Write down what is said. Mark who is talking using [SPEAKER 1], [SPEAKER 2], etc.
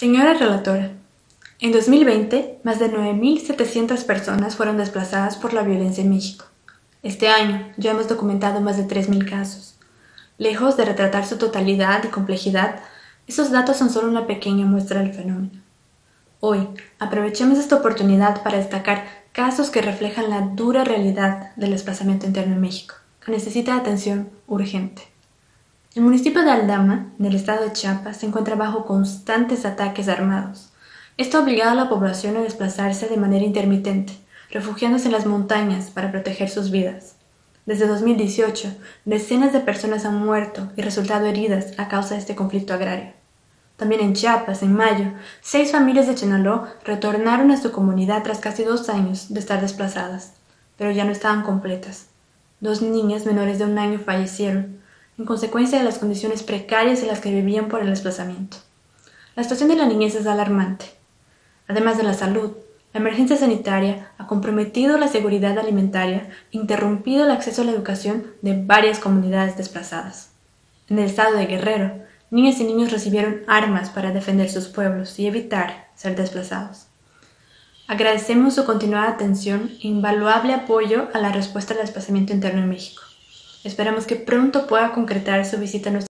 [SPEAKER 1] Señora relatora, en 2020 más de 9.700 personas fueron desplazadas por la violencia en México. Este año ya hemos documentado más de 3.000 casos. Lejos de retratar su totalidad y complejidad, esos datos son solo una pequeña muestra del fenómeno. Hoy, aprovechemos esta oportunidad para destacar casos que reflejan la dura realidad del desplazamiento interno en México, que necesita atención urgente. El municipio de Aldama, en el estado de Chiapas, se encuentra bajo constantes ataques armados. Esto ha obligado a la población a desplazarse de manera intermitente, refugiándose en las montañas para proteger sus vidas. Desde 2018, decenas de personas han muerto y resultado heridas a causa de este conflicto agrario. También en Chiapas, en mayo, seis familias de Chenaló retornaron a su comunidad tras casi dos años de estar desplazadas, pero ya no estaban completas. Dos niñas menores de un año fallecieron, en consecuencia de las condiciones precarias en las que vivían por el desplazamiento. La situación de la niñez es alarmante. Además de la salud, la emergencia sanitaria ha comprometido la seguridad alimentaria e interrumpido el acceso a la educación de varias comunidades desplazadas. En el estado de Guerrero, niñas y niños recibieron armas para defender sus pueblos y evitar ser desplazados. Agradecemos su continuada atención e invaluable apoyo a la respuesta al desplazamiento interno en México. Esperamos que pronto pueda concretar su visita a nuestro